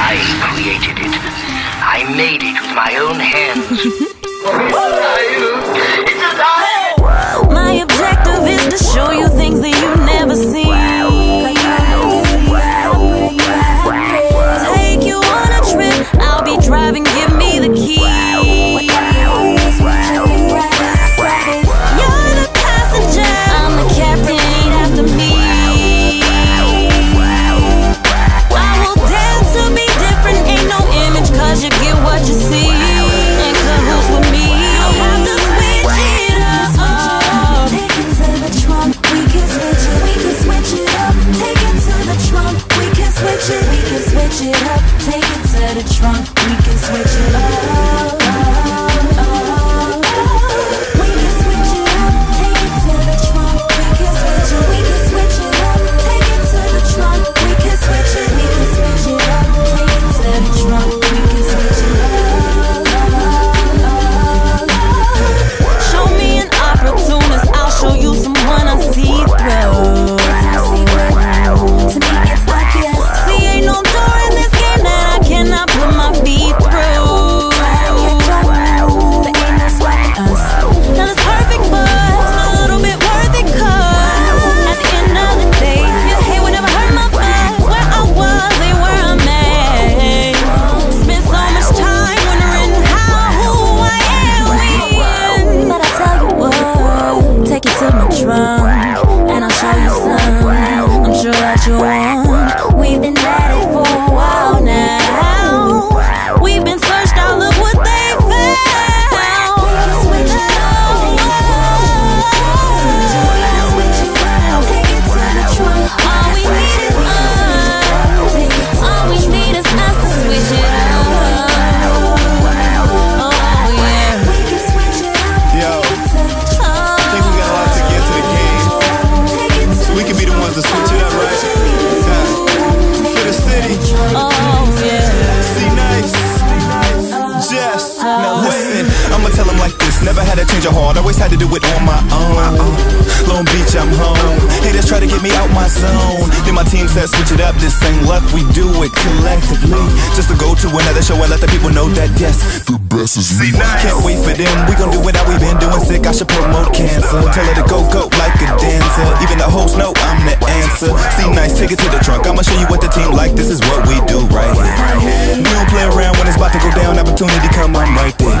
I created it. I made it with my own hands. on. We've been at it for a while now. We've been Never had to change a heart, always had to do it on my own. Long Beach, I'm home. Haters try to get me out my zone. Then my team said, switch it up, this ain't luck, we do it collectively. Just to go to another show and let the people know that, yes, the best is me. Can't wait for them, we gon' do it how we been doing sick. I should promote cancer. Tell her to go, go like a dancer. Even the host know I'm the answer. C-Nice, take it to the trunk. I'ma show you what the team like, this is what we do right here. We don't play around when it's about to go down, opportunity come, I'm right there.